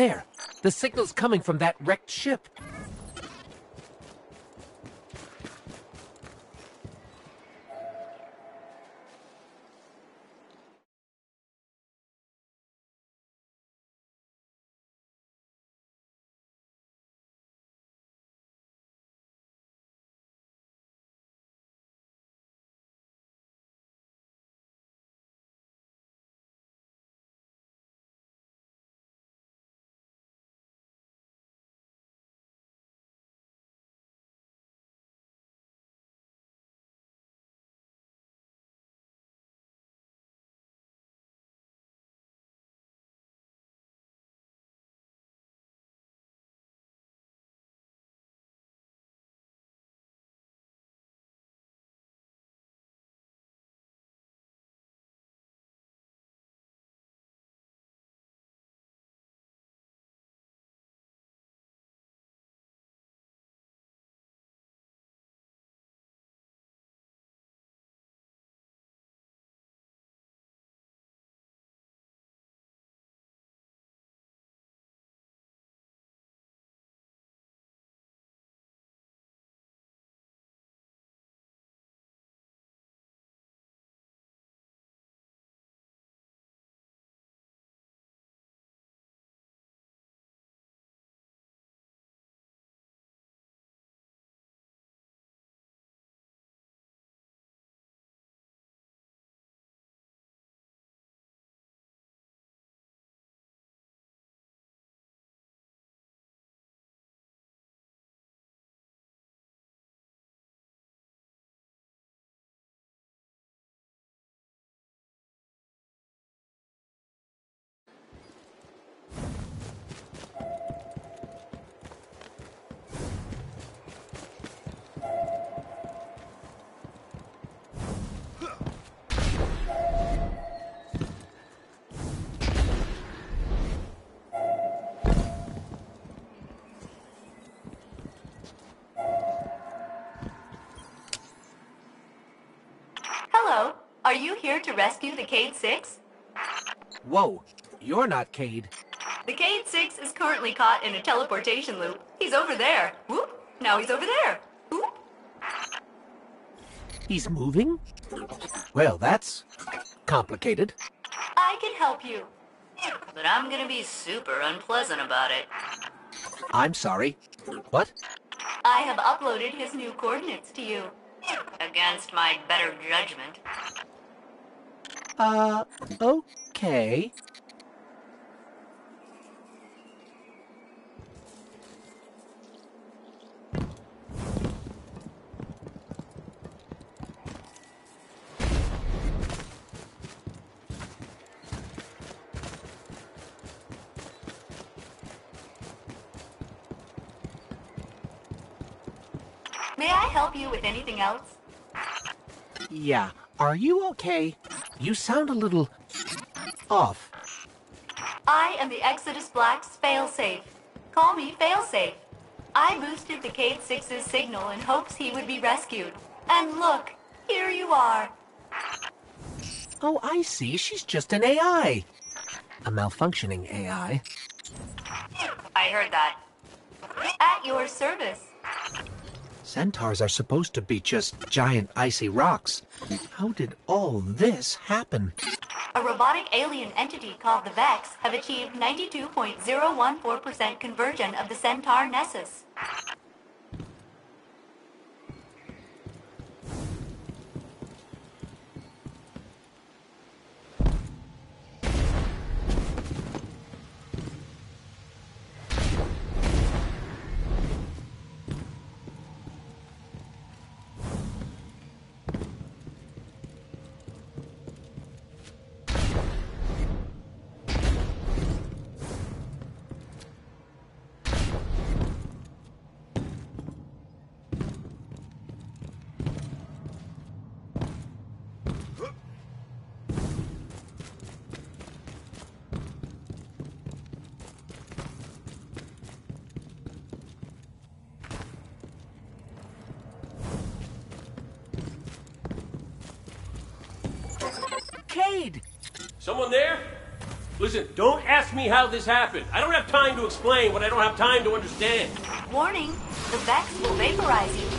There, the signal's coming from that wrecked ship. Are you here to rescue the Cayde 6? Whoa, you're not Cayde. The Cayde 6 is currently caught in a teleportation loop. He's over there. Whoop. Now he's over there. Whoop. He's moving? Well, that's complicated. I can help you. But I'm gonna be super unpleasant about it. I'm sorry. What? I have uploaded his new coordinates to you. Against my better judgment. Uh, okay. May I help you with anything else? Yeah, are you okay? You sound a little off. I am the Exodus Black's failsafe. Call me failsafe. I boosted the Cayde 6's signal in hopes he would be rescued. And look, here you are. Oh, I see. She's just an AI. A malfunctioning AI. I heard that. At your service. Centaurs are supposed to be just giant icy rocks. How did all this happen? A robotic alien entity called the Vex have achieved 92.014% conversion of the Centaur Nessus. Listen, don't ask me how this happened. I don't have time to explain what I don't have time to understand. Warning, the Vex will vaporize you.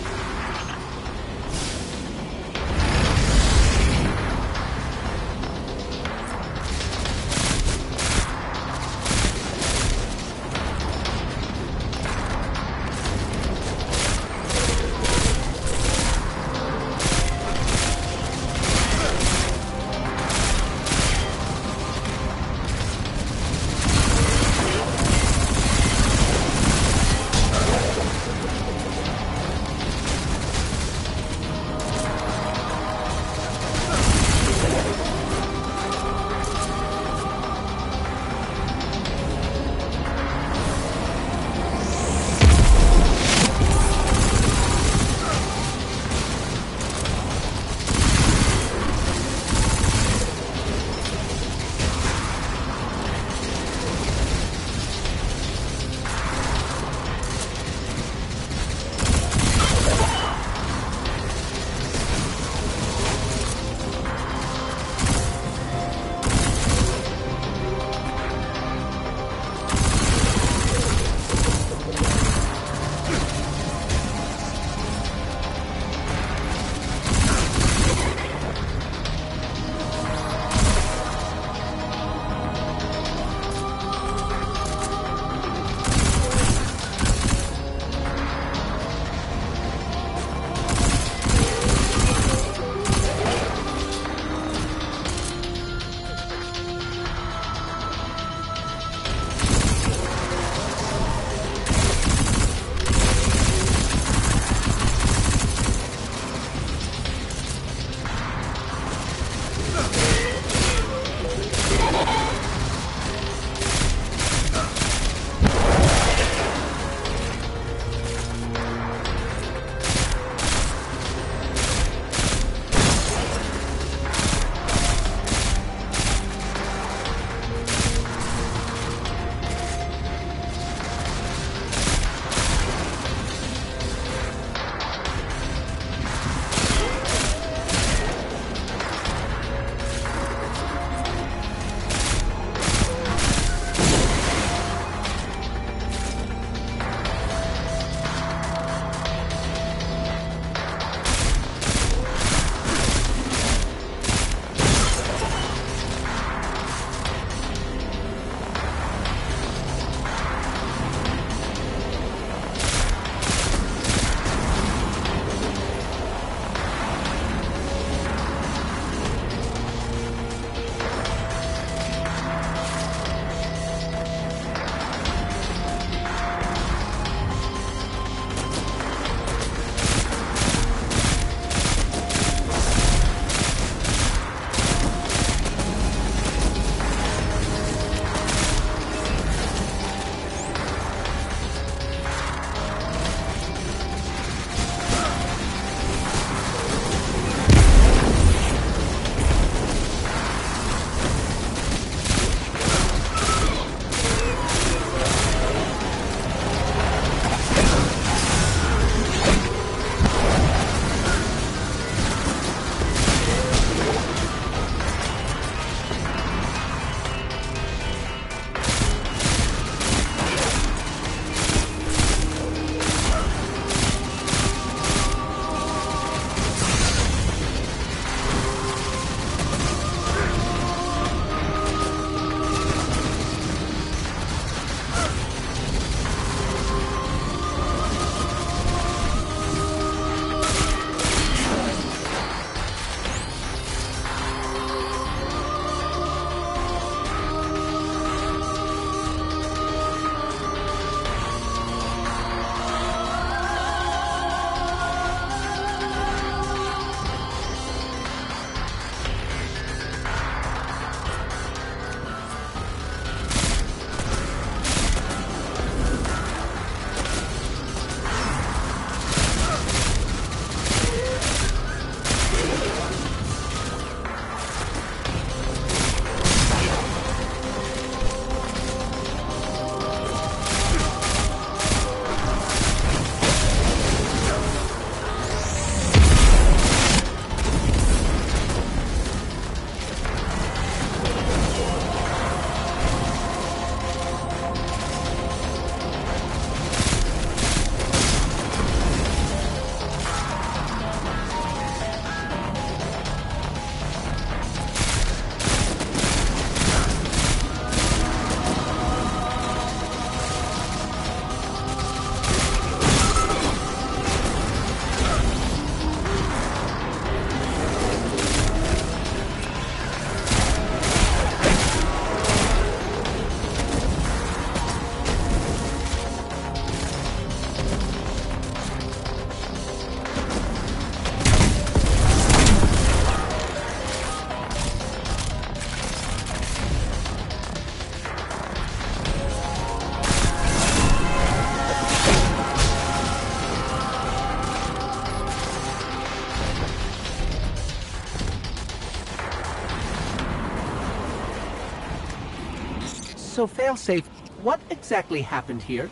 So, Failsafe, what exactly happened here?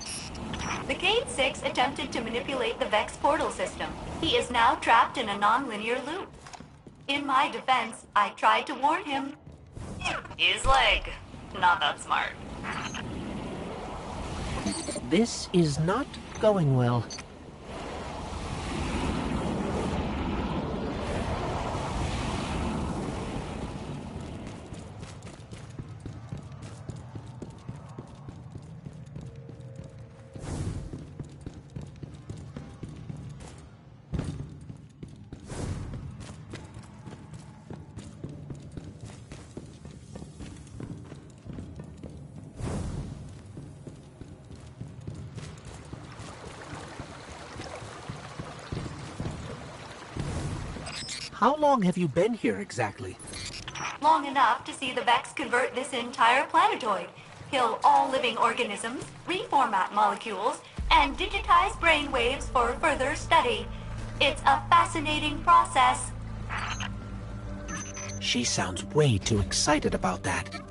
The Cayde 6 attempted to manipulate the Vex portal system. He is now trapped in a non-linear loop. In my defense, I tried to warn him. His leg. Not that smart. This is not going well. Long have you been here exactly? Long enough to see the Vex convert this entire planetoid, kill all living organisms, reformat molecules, and digitize brain waves for further study. It's a fascinating process. She sounds way too excited about that.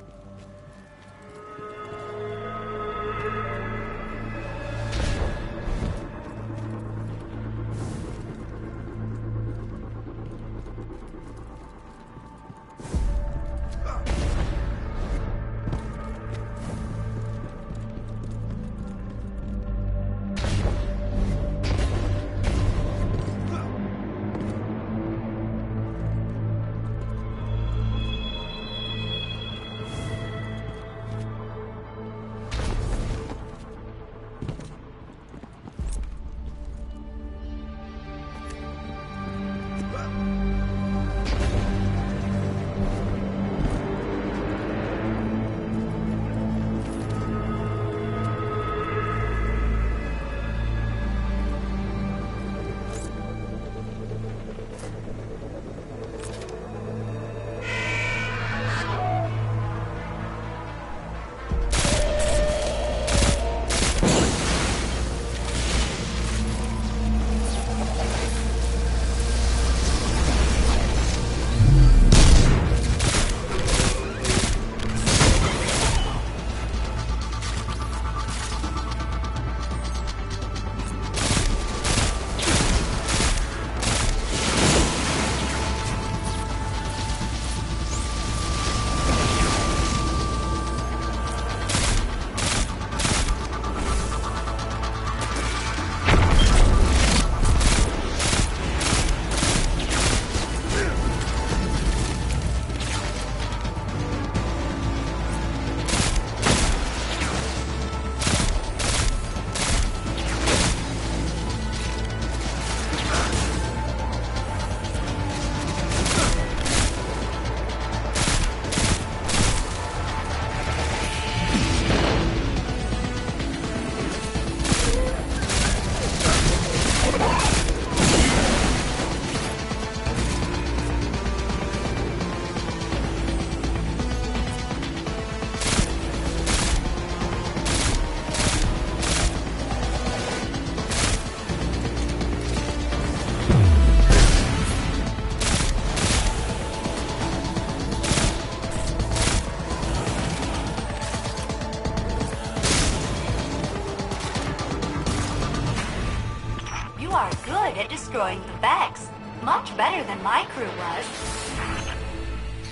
Destroying the Vex. Much better than my crew was.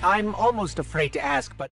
I'm almost afraid to ask, but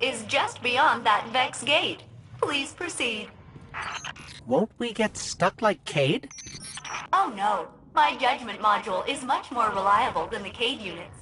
is just beyond that Vex gate. Please proceed. Won't we get stuck like Cayde? Oh no. My judgment module is much more reliable than the Cayde units.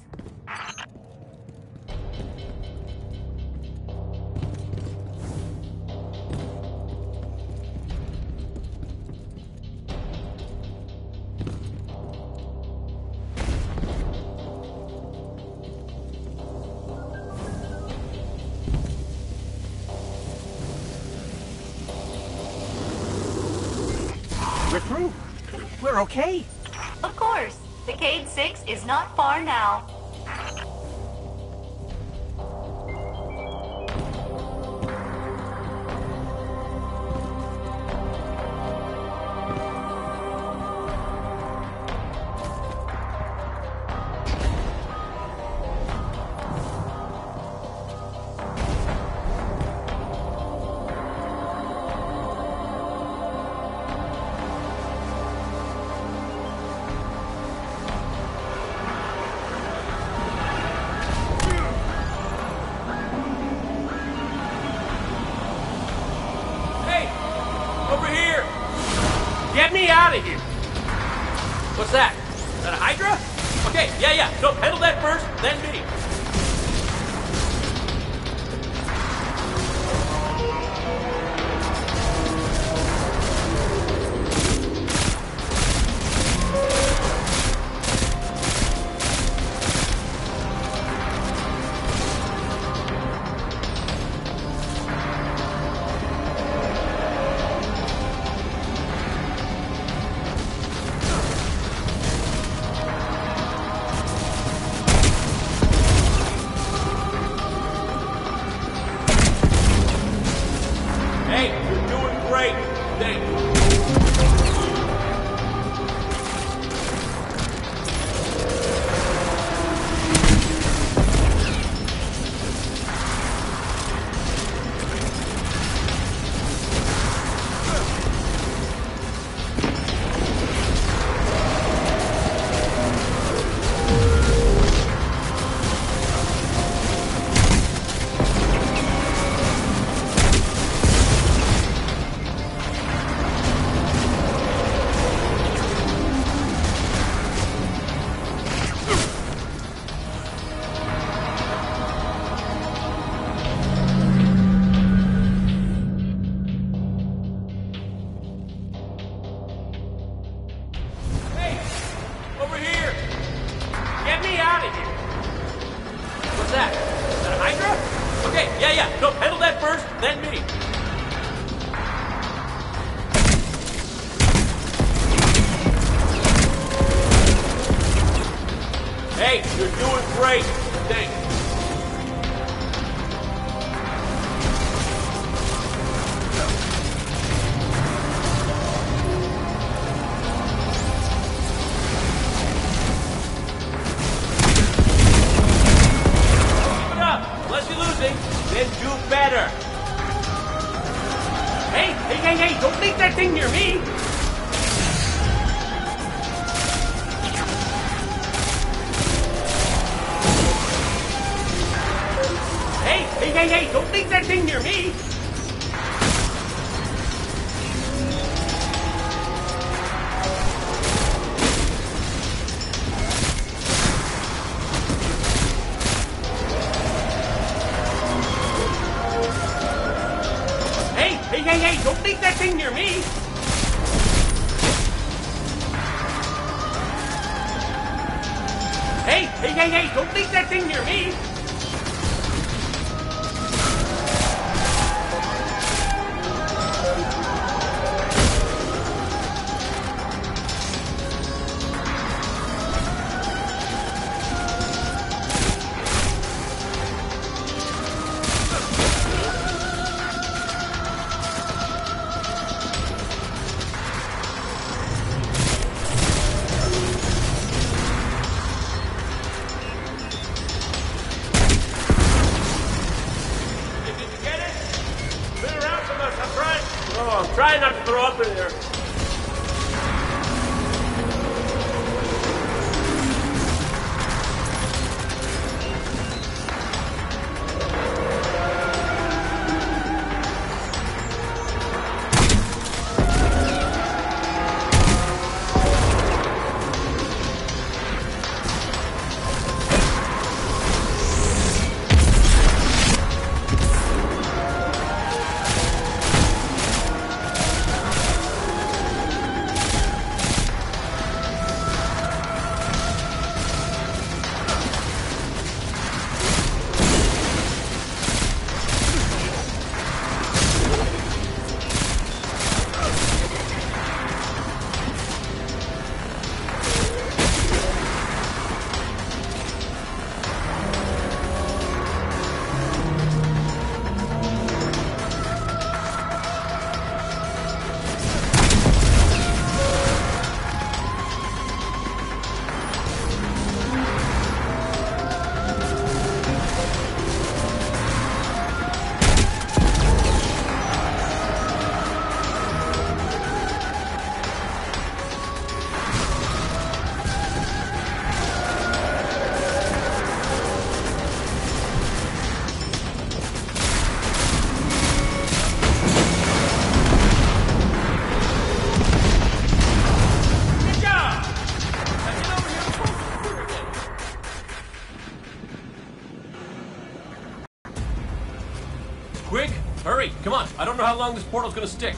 I don't know how long this portal's gonna stick.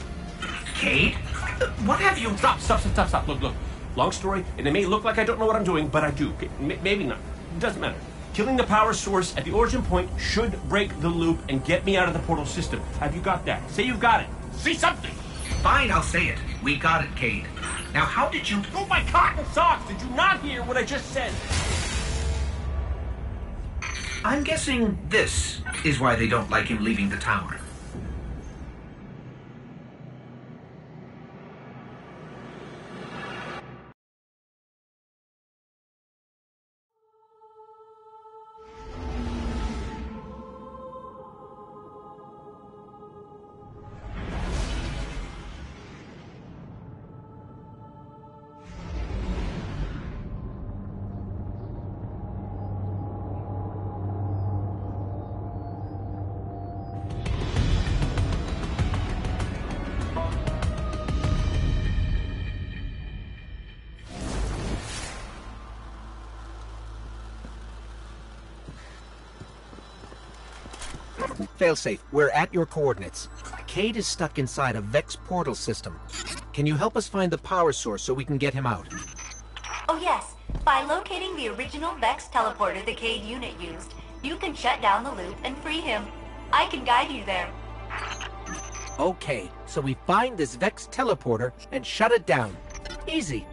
Cayde? What have you... Stop, stop, stop, stop, stop. Look, look. Long story, and it may look like I don't know what I'm doing, but I do. Maybe not. It doesn't matter. Killing the power source at the origin point should break the loop and get me out of the portal system. Have you got that? Say you've got it. Say something. Fine, I'll say it. We got it, Cayde. Now, how did you... Oh, my cotton socks! Did you not hear what I just said? I'm guessing this is why they don't like him leaving the tower. Failsafe, we're at your coordinates. Cayde is stuck inside a Vex portal system. Can you help us find the power source so we can get him out? Oh yes, by locating the original Vex teleporter the Cayde unit used, you can shut down the loop and free him. I can guide you there. Okay, so we find this Vex teleporter and shut it down. Easy.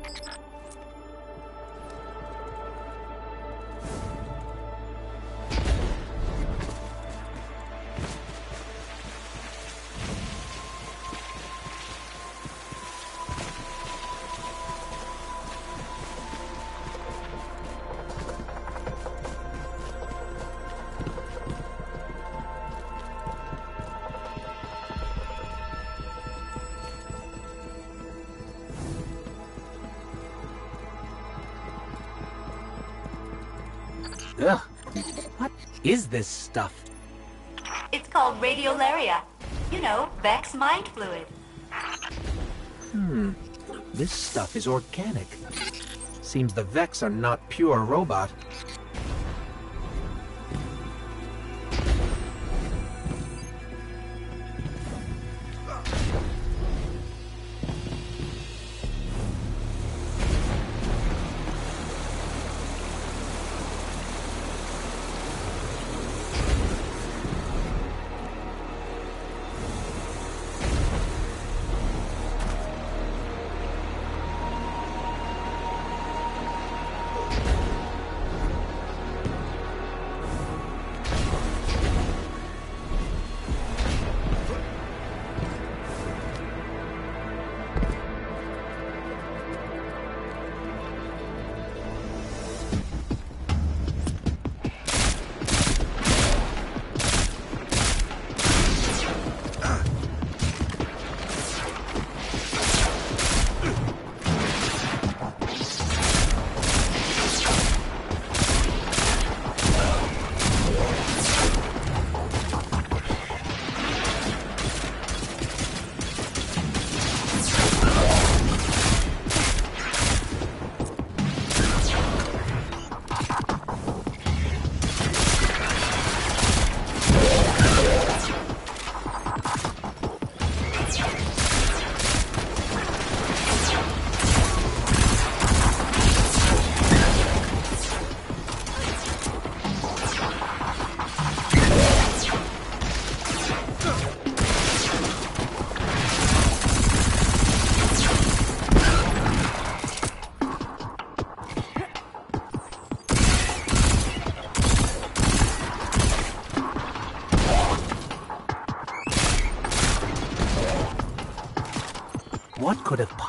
Is this stuff? It's called radiolaria. You know, Vex mind fluid. Hmm. This stuff is organic. Seems the Vex are not pure robot.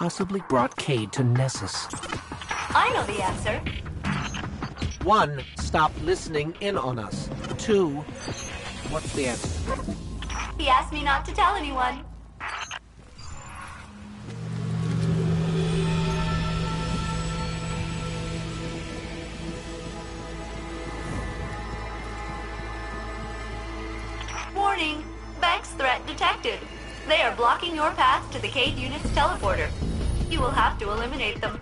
Possibly brought Cayde to Nessus? I know the answer. One, stop listening in on us. Two, what's the answer? He asked me not to tell anyone. Warning! Vex threat detected. They are blocking your path to the Cayde unit's teleporter. You will have to eliminate them.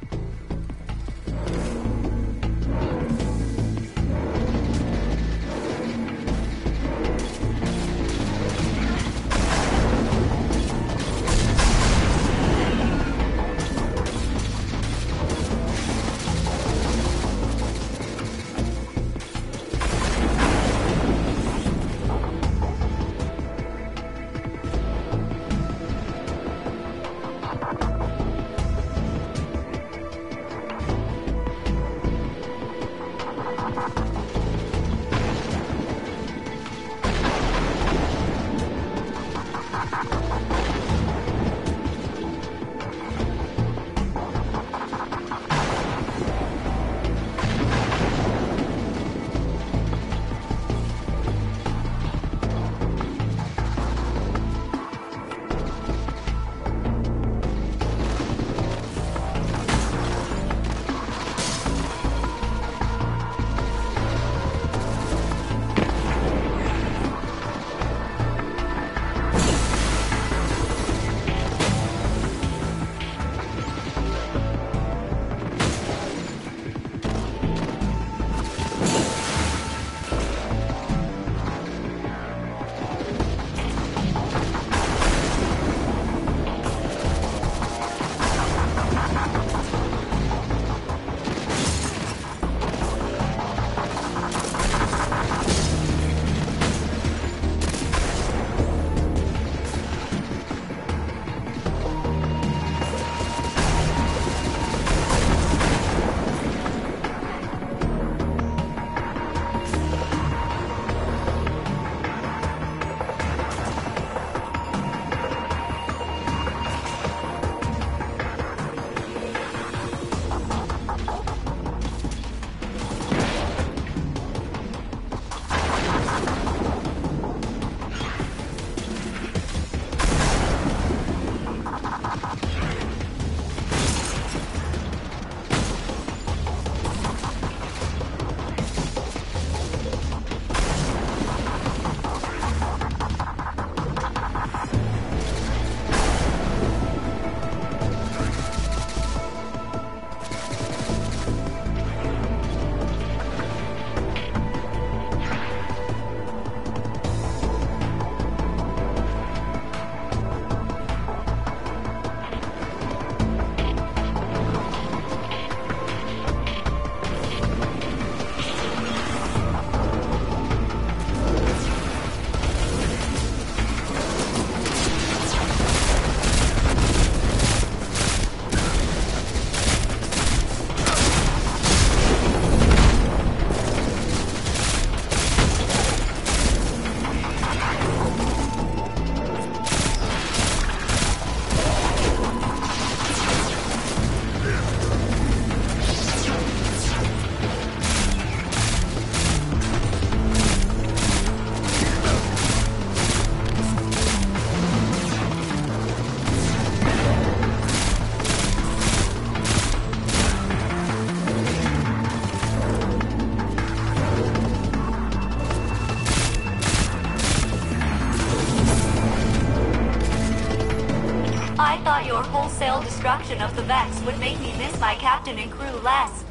Destruction of the Vex would make me miss my captain and crew less.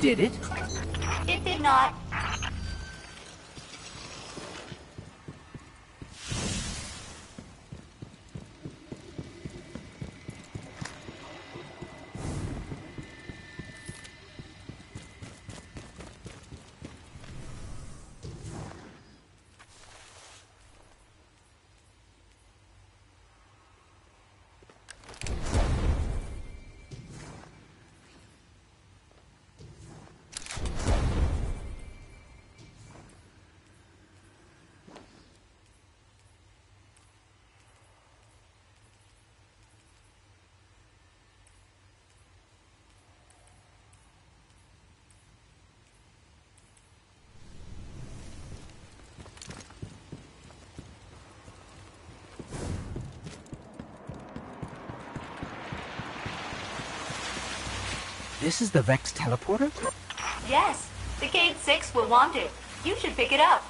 Did it? It did not. This is the Vex teleporter? Yes, the Cayde-6 will want it. You should pick it up.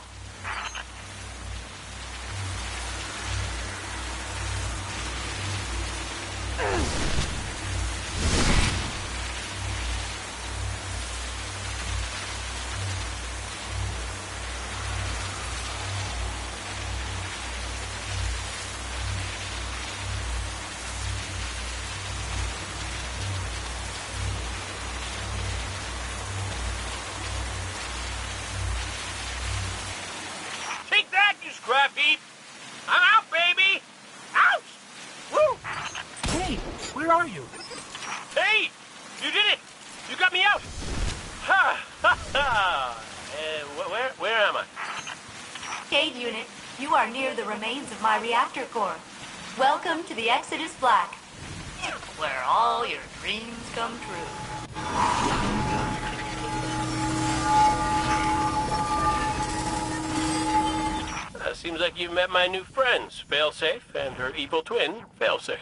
New friends, Failsafe and her evil twin, Failsafe.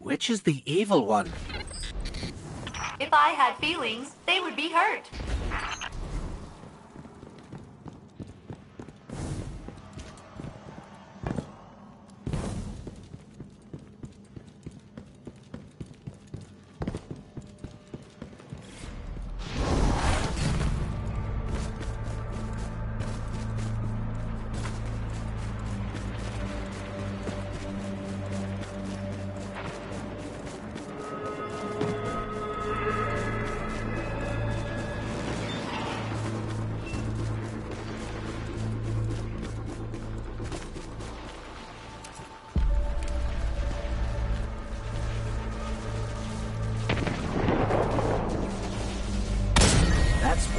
Which is the evil one? If I had feelings, they would be hurt.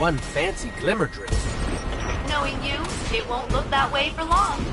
One fancy glimmer drill. Knowing you, it won't look that way for long.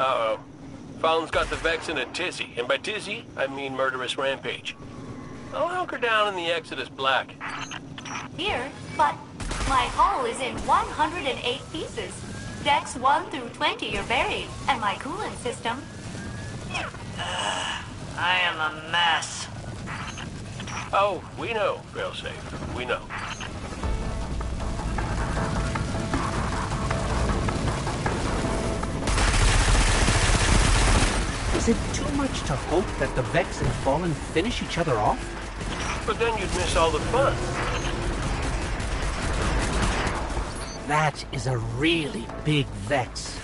Uh-oh. Fallen's got the Vex in a tizzy, and by tizzy, I mean murderous rampage. I'll hunker down in the Exodus Black. Here, but my hull is in 108 pieces. Decks 1 through 20 are buried, and my coolant system. I am a mess. Oh, we know, Failsafe. We know. Is it too much to hope that the Vex and Fallen finish each other off? But then you'd miss all the fun. That is a really big Vex.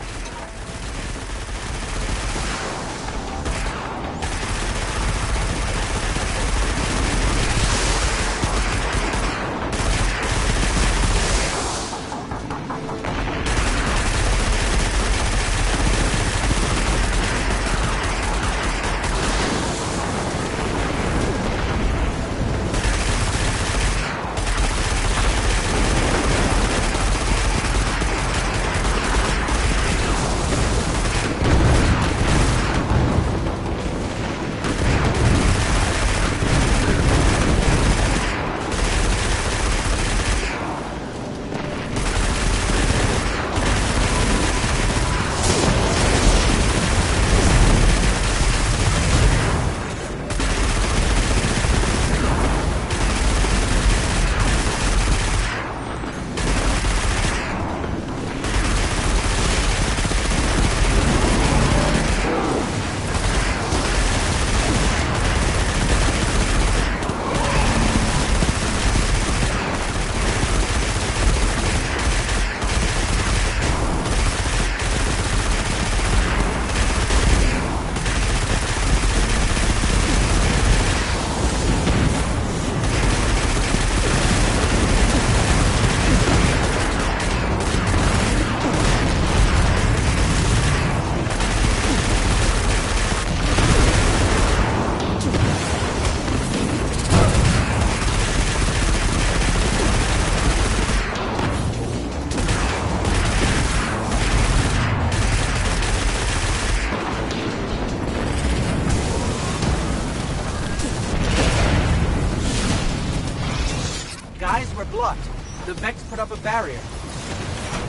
barrier.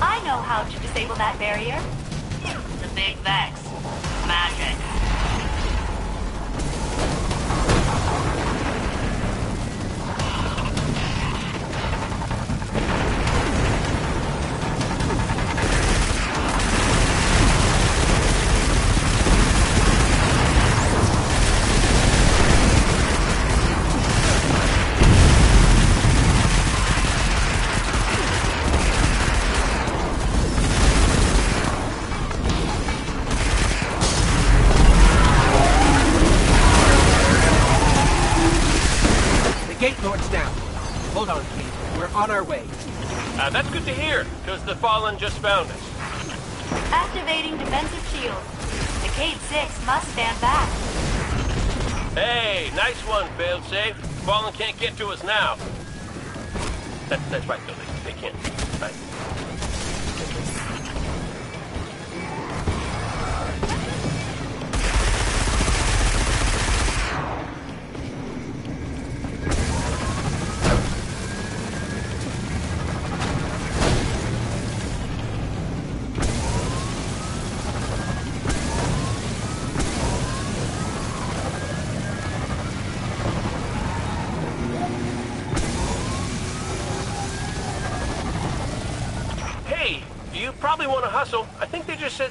I know how to disable that barrier. the fallen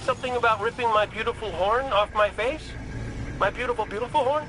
something about ripping my beautiful horn off my face? My beautiful, beautiful horn?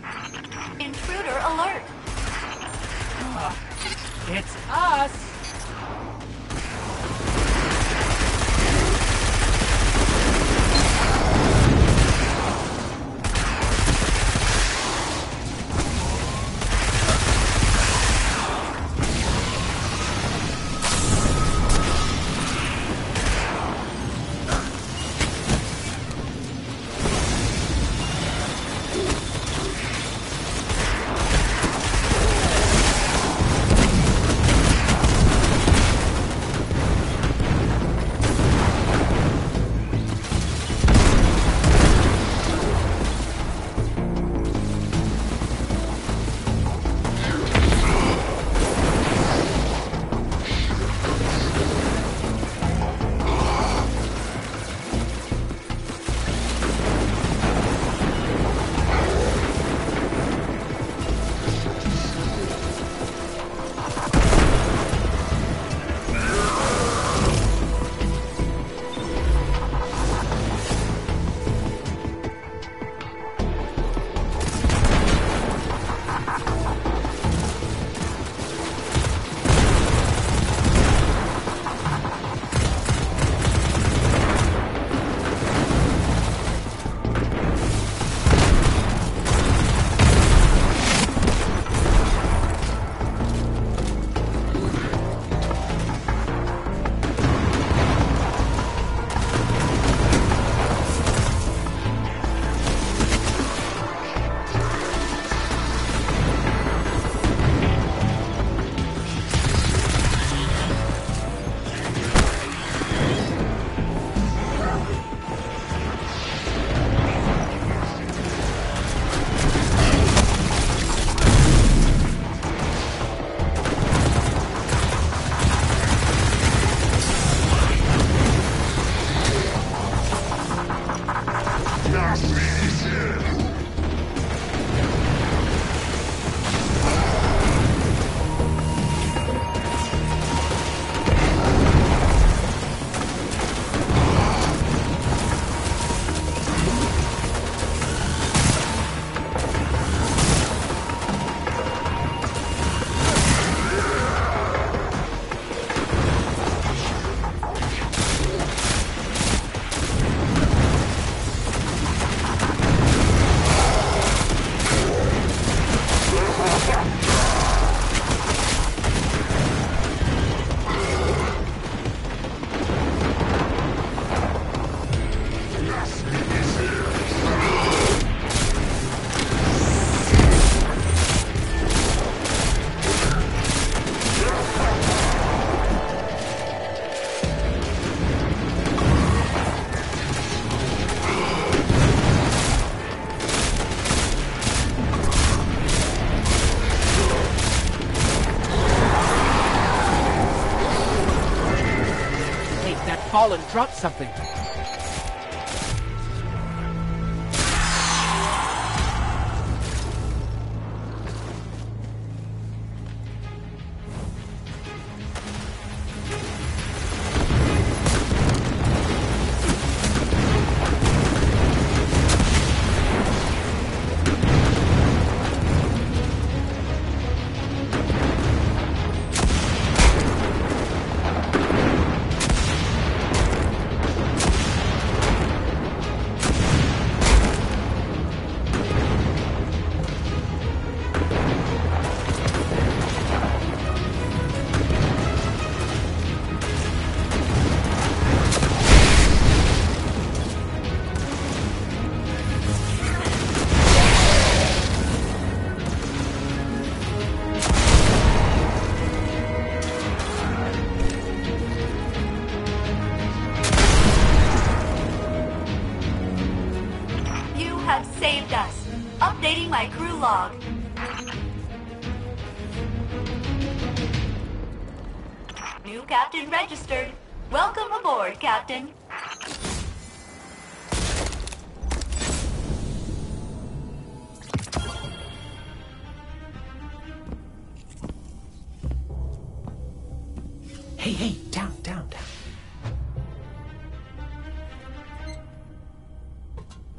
And drop something.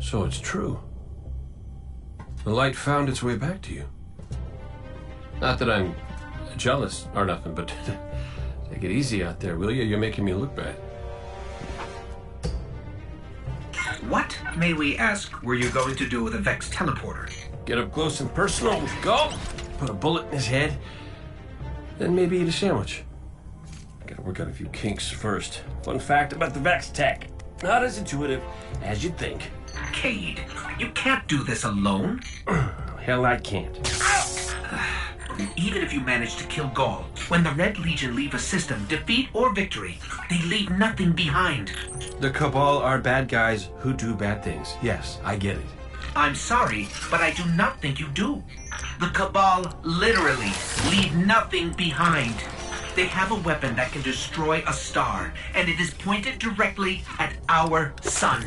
So it's true. The light found its way back to you. Not that I'm jealous or nothing, but take it easy out there, will you? You're making me look bad. What, may we ask, were you going to do with a Vex teleporter? Get up close and personal. With Ghaul. Put a bullet in his head. Then maybe eat a sandwich. Gotta work out a few kinks first. Fun fact about the Vex tech. Not as intuitive as you'd think. Cayde, you can't do this alone. Hell, I can't. Even if you manage to kill Ghaul, when the Red Legion leave a system, defeat or victory, they leave nothing behind. The Cabal are bad guys who do bad things. Yes, I get it. I'm sorry, but I do not think you do. The Cabal literally leave nothing behind. They have a weapon that can destroy a star, and it is pointed directly at our sun.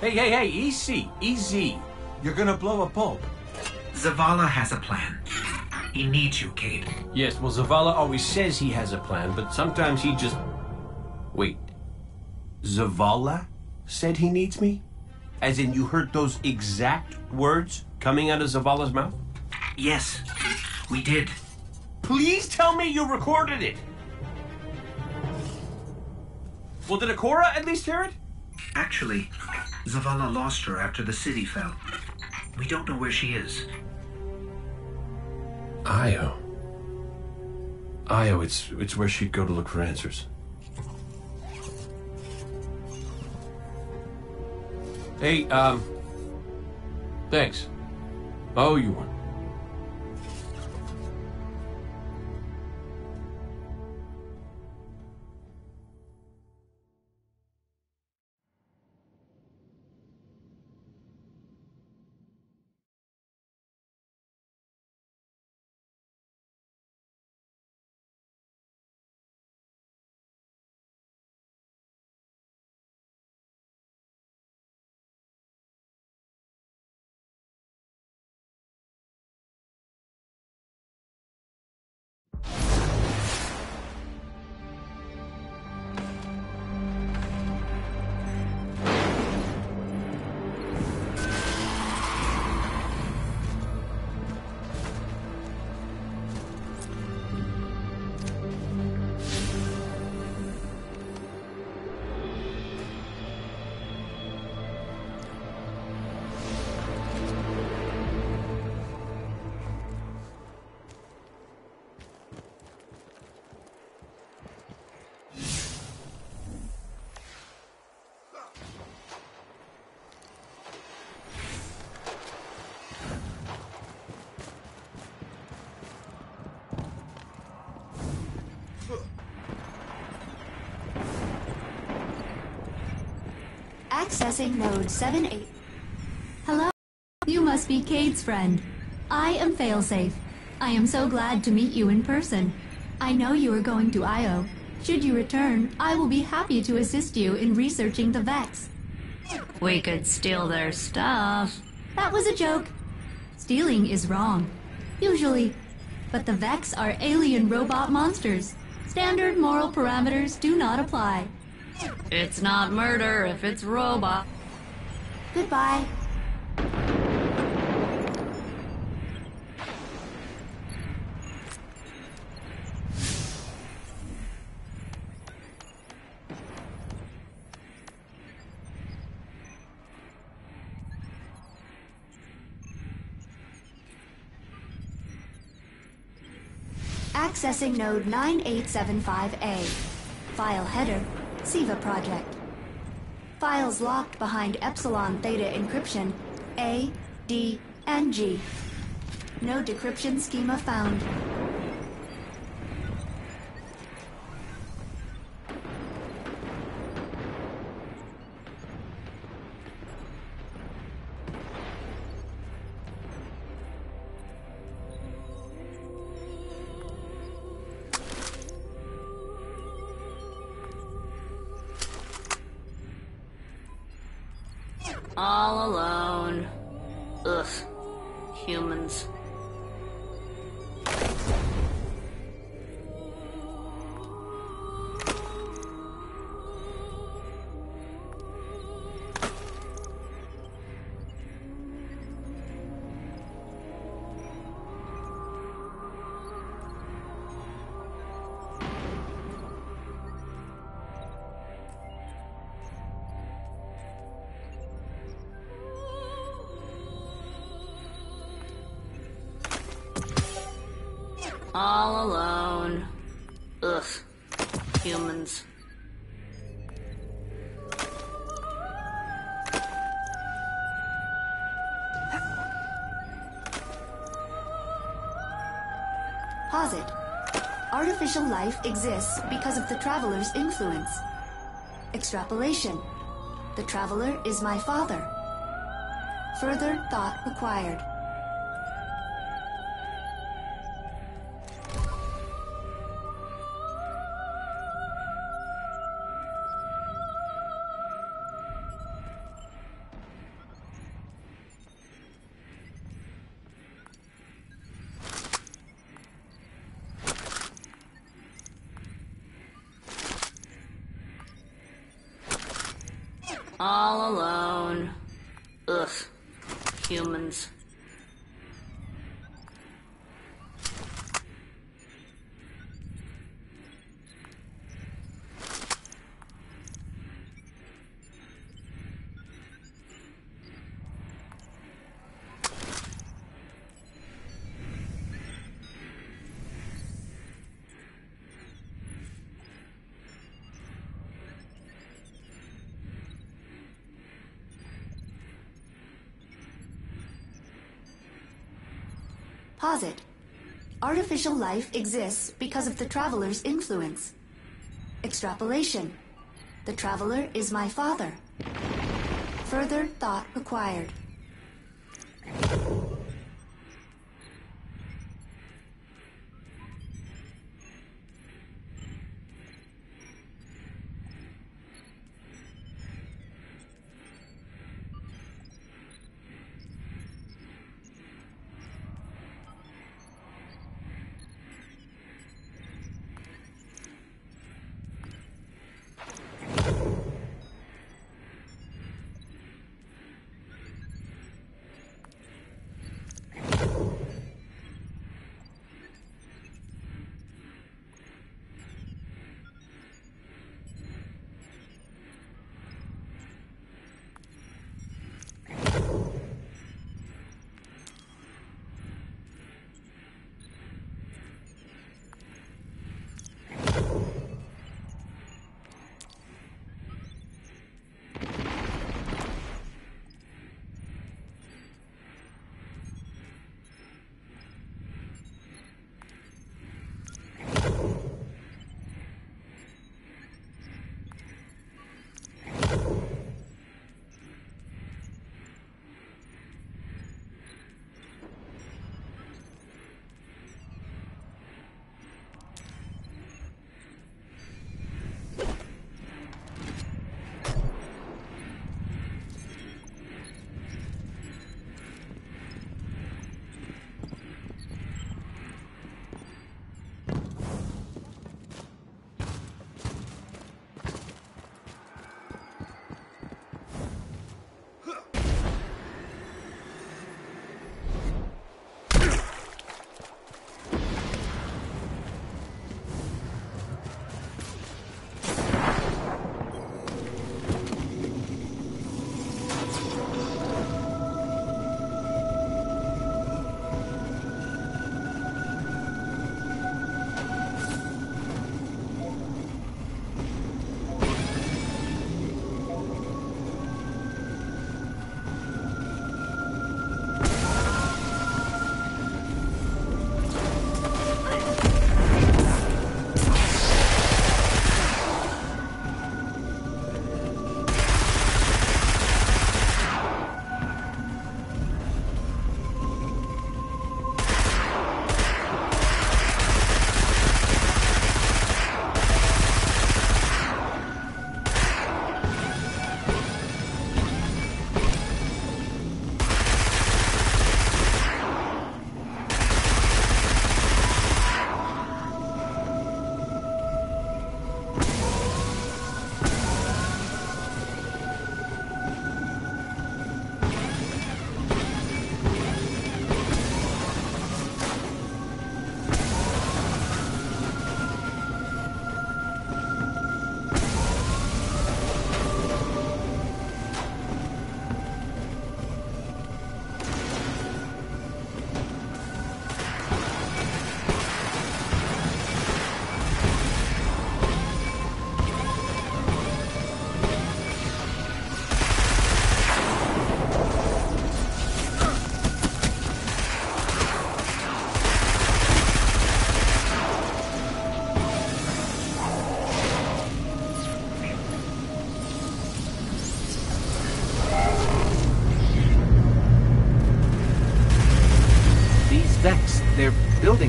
Hey, hey, hey, easy, easy. You're gonna blow a bulb. Zavala has a plan. He needs you, Cayde. Yes, well, Zavala always says he has a plan, but sometimes he just. Wait. Zavala said he needs me? As in, you heard those exact words coming out of Zavala's mouth? Yes, we did. Please tell me you recorded it. Well, did Ikora at least hear it? Actually, Zavala lost her after the city fell. We don't know where she is. Io. Io, it's it's where she'd go to look for answers. Hey, um. Thanks. Oh, you one. Accessing node 78. Hello? You must be Cayde's friend. I am Failsafe. I am so glad to meet you in person. I know you are going to Io. Should you return, I will be happy to assist you in researching the Vex. We could steal their stuff. That was a joke. Stealing is wrong. Usually. But the Vex are alien robot monsters. Standard moral parameters do not apply. It's not murder if it's robot. Goodbye. Accessing node 9875A. File header, SIVA project. Files locked behind Epsilon Theta encryption A, D, and G. No decryption schema found. All alone. Ugh. Humans. Posit. Artificial life exists because of the traveler's influence. Extrapolation. The traveler is my father. Further thought required. Posit. Artificial life exists because of the traveler's influence. Extrapolation. The traveler is my father. Further thought required.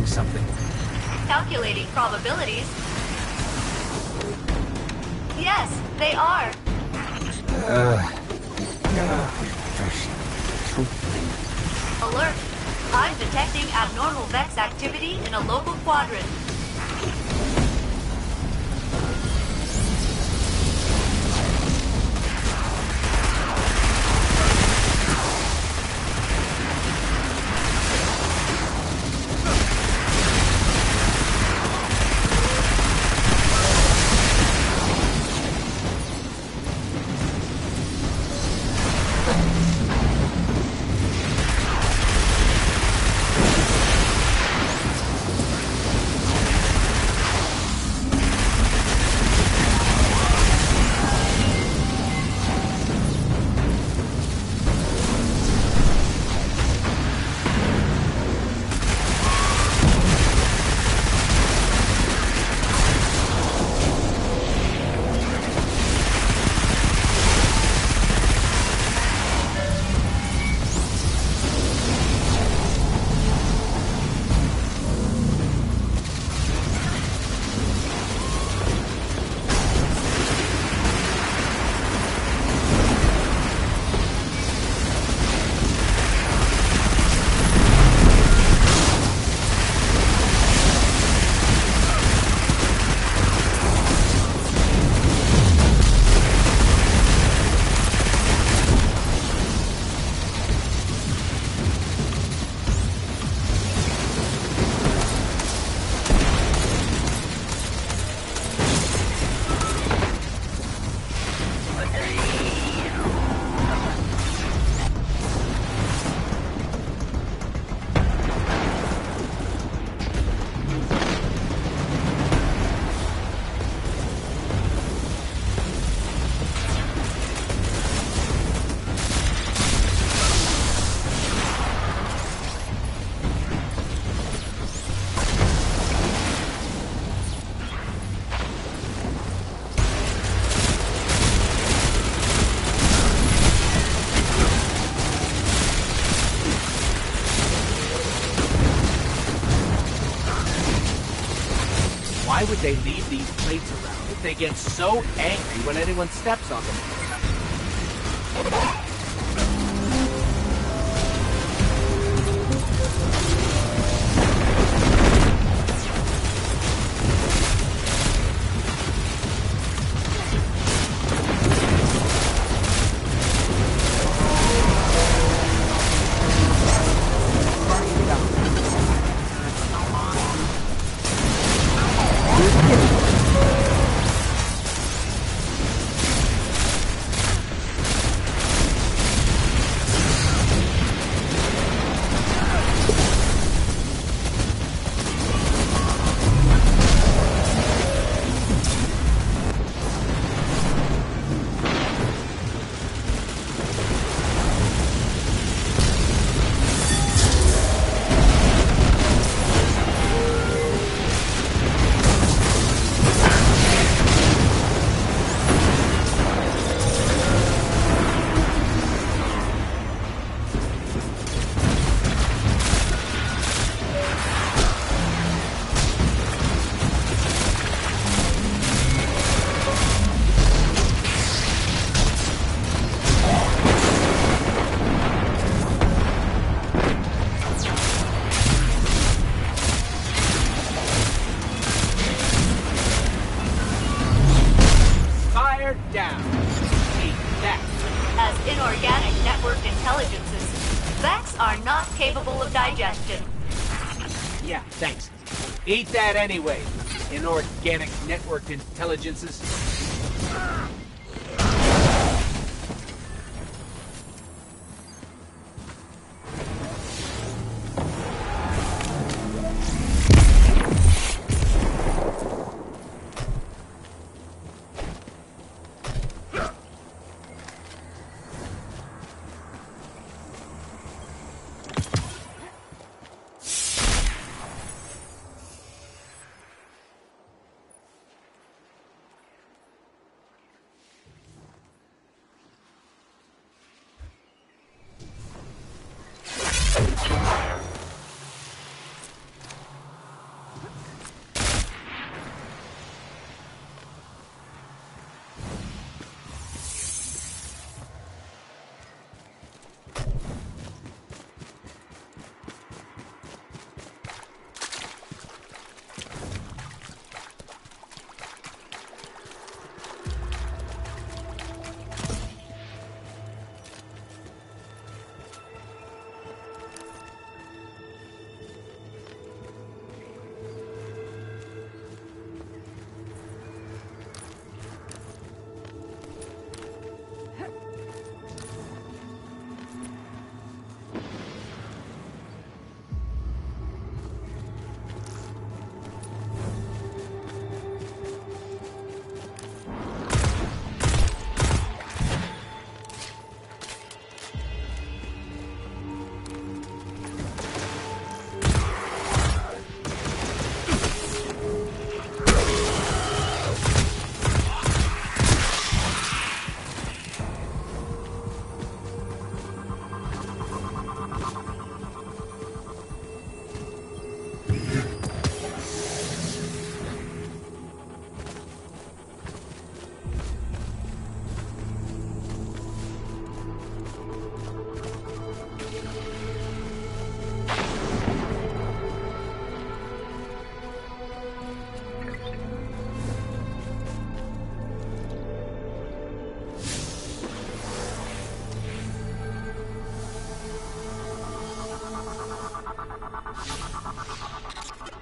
Building something. Calculating probabilities. Yes, they are. Alert. I'm detecting abnormal VEX activity in a local quadrant. So angry when anyone steps on them? That anyway. Inorganic networked intelligences.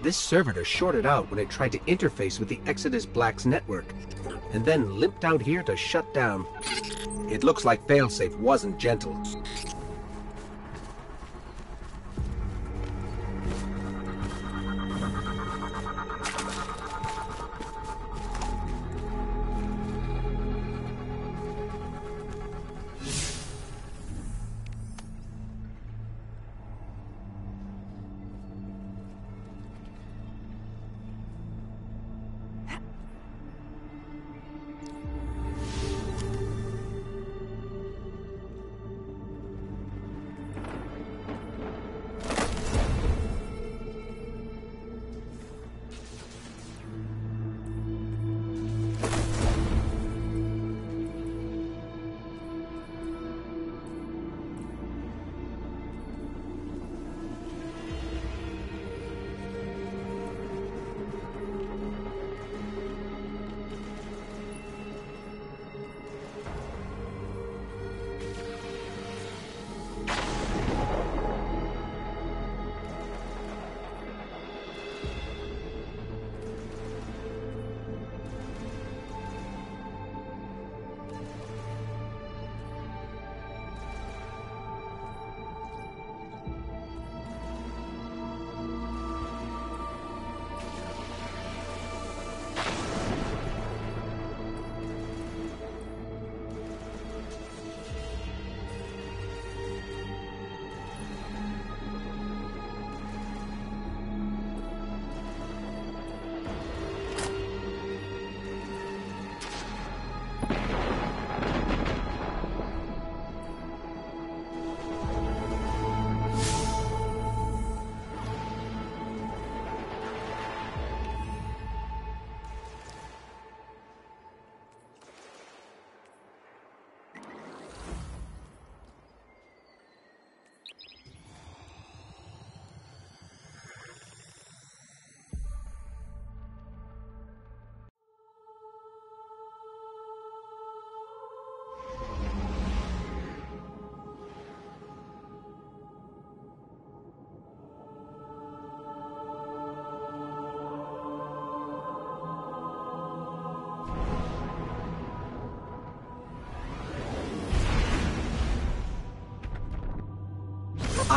This servitor shorted out when it tried to interface with the Exodus Black's network, and then limped out here to shut down. It looks like Failsafe wasn't gentle.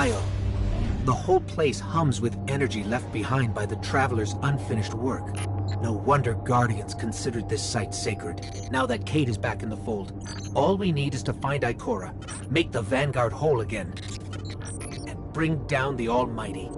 The whole place hums with energy left behind by the Traveler's unfinished work. No wonder Guardians considered this site sacred, now that Cayde is back in the fold. All we need is to find Ikora, make the Vanguard whole again, and bring down the Almighty.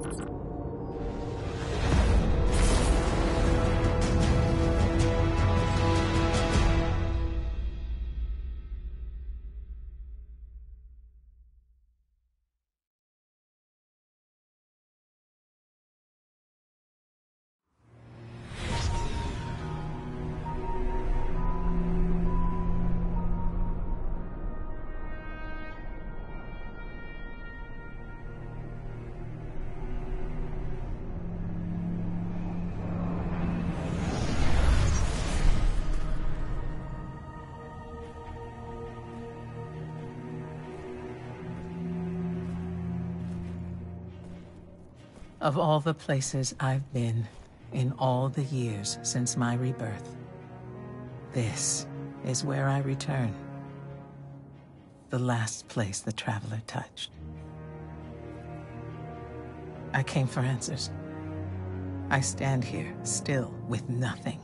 Of all the places I've been in all the years since my rebirth, this is where I return. The last place the Traveler touched. I came for answers. I stand here, still, with nothing.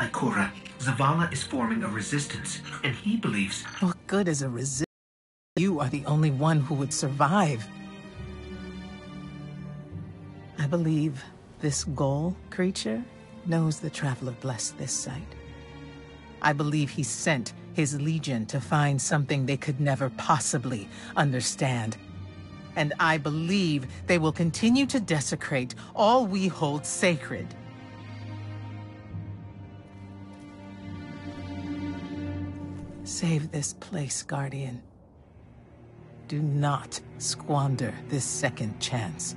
Ikora, Zavala is forming a resistance, and he believes What good is a resistance? You are the only one who would survive. I believe this Ghaul creature knows the Traveler blessed this site. I believe he sent his legion to find something they could never possibly understand. And I believe they will continue to desecrate all we hold sacred. Save this place, Guardian. Do not squander this second chance.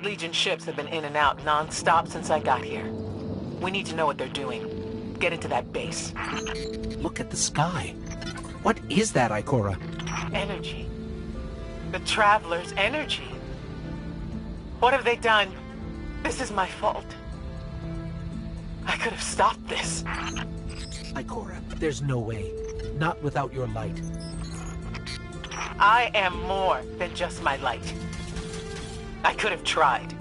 Red Legion ships have been in and out non-stop since I got here. We need to know what they're doing. Get into that base. Look at the sky. What is that, Ikora? Energy. The Traveler's energy. What have they done? This is my fault. I could have stopped this. Ikora, there's no way. Not without your light. I am more than just my light. I could have tried.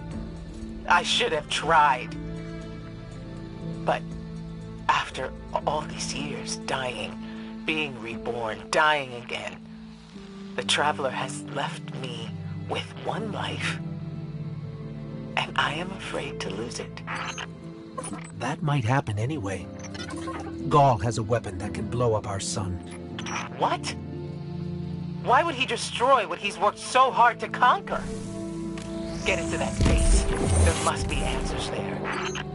I should have tried. But after all these years dying, being reborn, dying again, the Traveler has left me with one life. And I am afraid to lose it. That might happen anyway. Ghaul has a weapon that can blow up our sun. What? Why would he destroy what he's worked so hard to conquer? Get into that base. There must be answers there.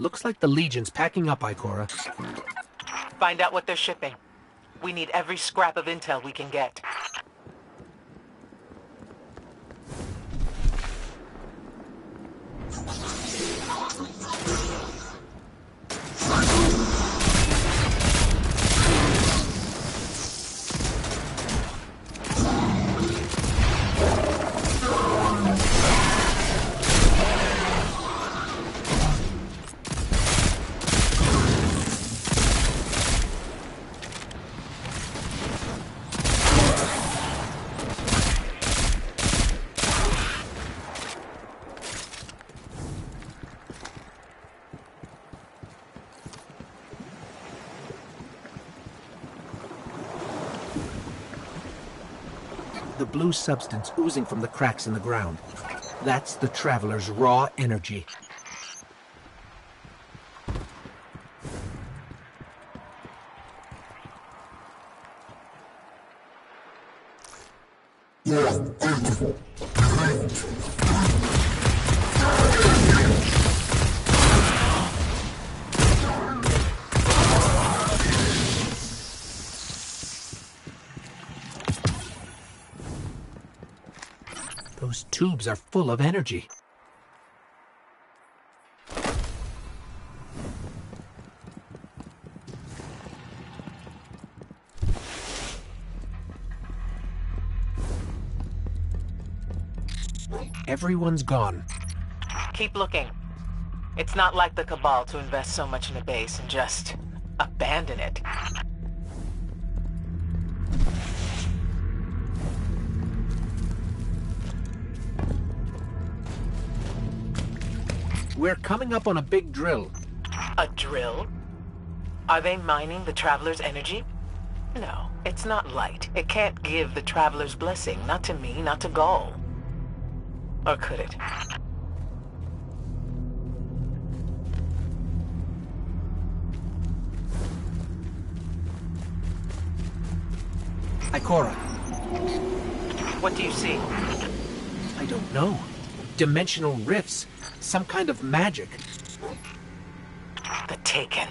Looks like the Legion's packing up, Ikora. Find out what they're shipping. We need every scrap of intel we can get. Blue substance oozing from the cracks in the ground. That's the Traveler's raw energy. Those tubes are full of energy. Everyone's gone. Keep looking. It's not like the Cabal to invest so much in a base and just abandon it. We're coming up on a big drill. A drill? Are they mining the Traveler's energy? No, it's not light. It can't give the Traveler's blessing. Not to me, not to Ghaul. Or could it? Ikora, What do you see? I don't know. Dimensional rifts. Some kind of magic. The Taken.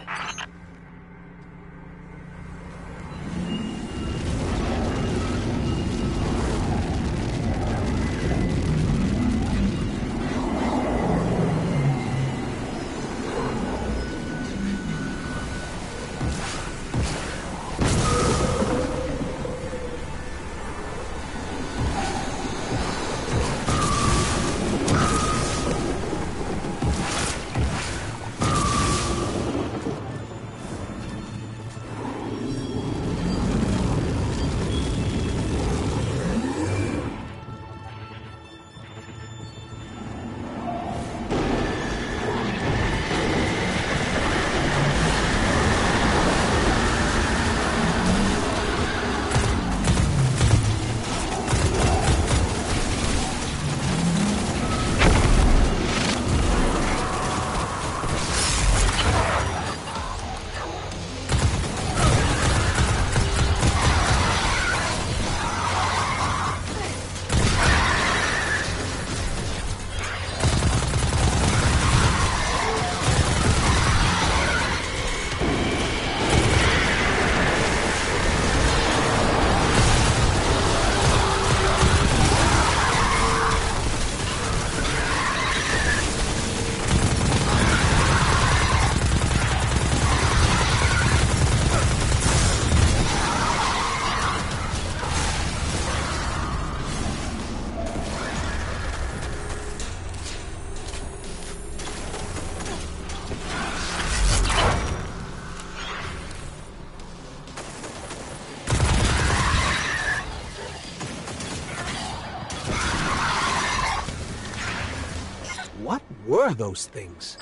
Those things?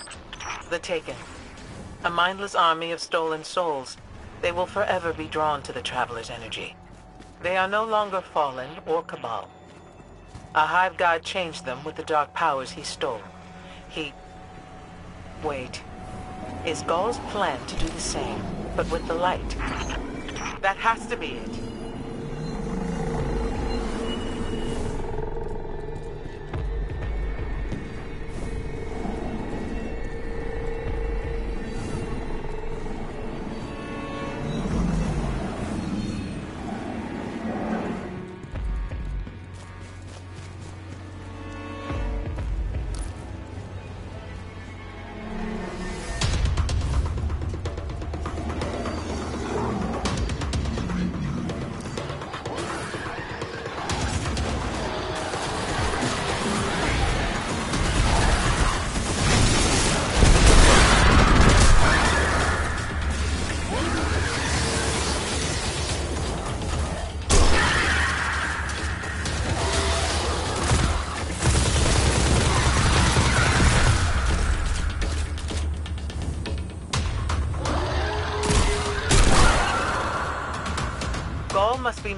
The Taken. A mindless army of stolen souls. They will forever be drawn to the Traveler's energy. They are no longer fallen or Cabal. A Hive God changed them with the dark powers he stole. He... Wait. Is Ghaul's plan to do the same, but with the light? That has to be it.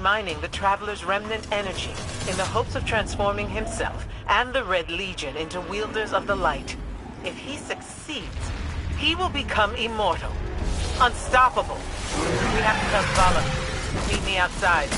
Mining the Traveler's remnant energy in the hopes of transforming himself and the Red Legion into wielders of the light. If he succeeds, he will become immortal. Unstoppable. We have to tell Zavala. Meet me outside.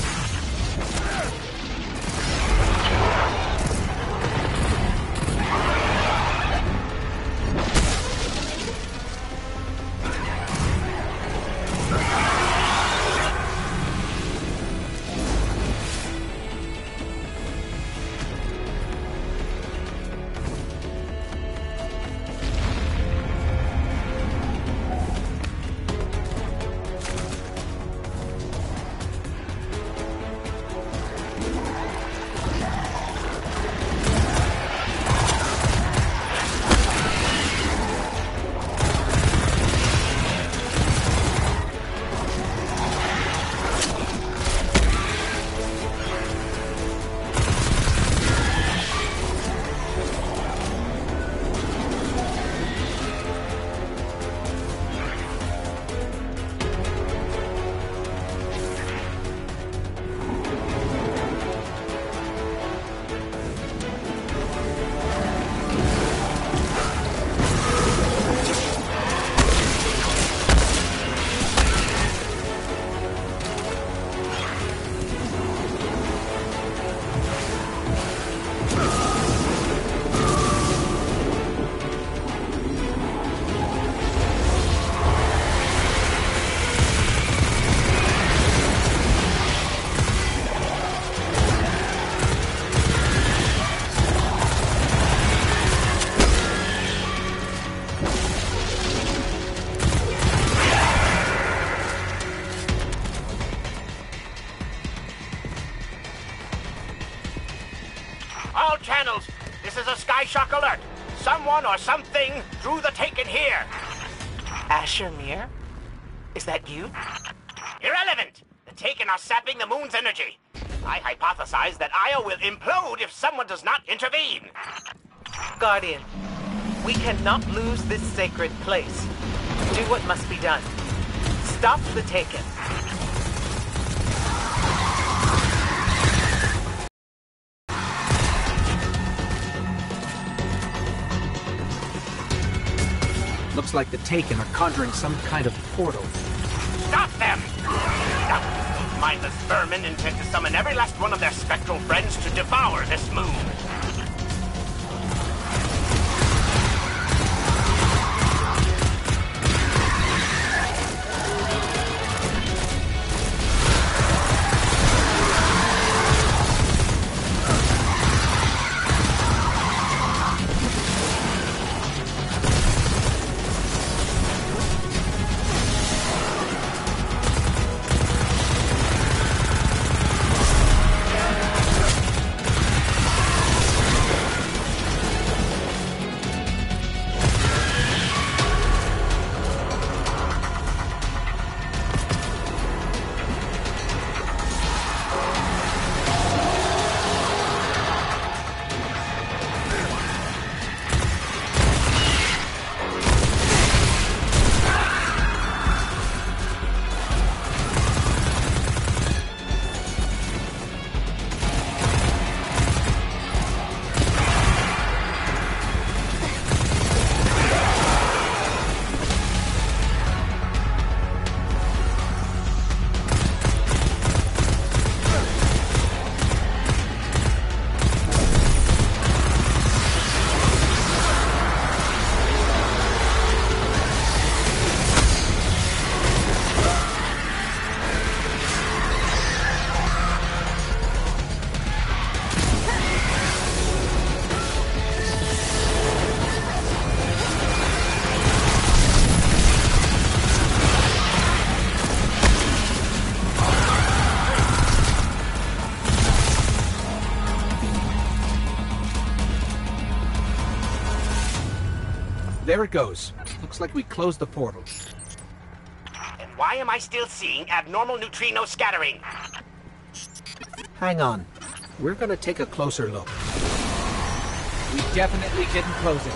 Asher Mir? Is that you? Irrelevant. The Taken are sapping the moon's energy. I hypothesize that Io will implode if someone does not intervene. Guardian, we cannot lose this sacred place. Do what must be done. Stop the Taken. Looks like the Taken are conjuring some kind of portal. Stop them! Those mindless vermin intend to summon every last one of their spectral friends to devour this moon. There it goes. Looks like we closed the portal. And why am I still seeing abnormal neutrino scattering? Hang on. We're gonna take a closer look. We definitely didn't close it.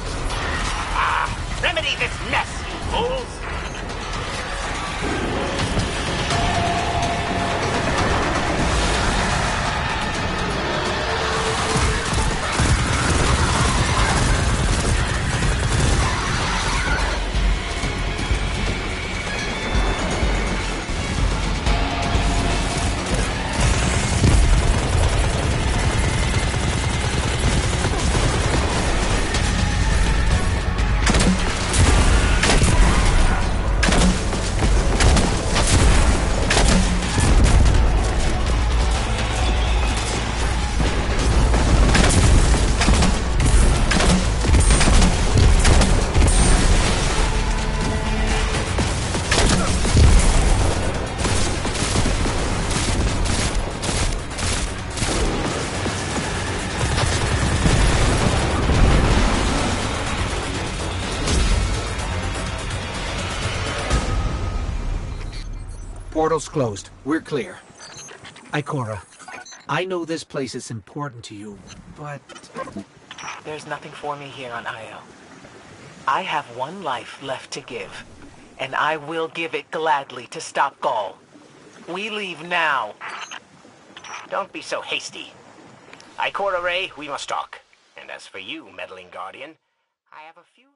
Ah, remedy this mess, you fools! Portal's closed. We're clear. Ikora, I know this place is important to you, but... There's nothing for me here on Io. I have one life left to give, and I will give it gladly to stop Ghaul. We leave now. Don't be so hasty. Ikora Rey, we must talk. And as for you, meddling guardian, I have a few